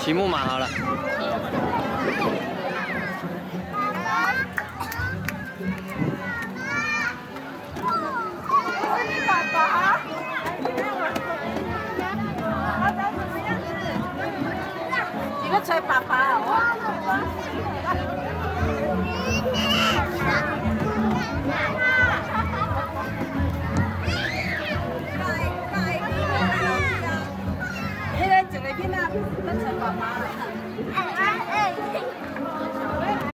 骑木马好了。爸爸爸爸我是爸爸你个爸爸 ก็เธ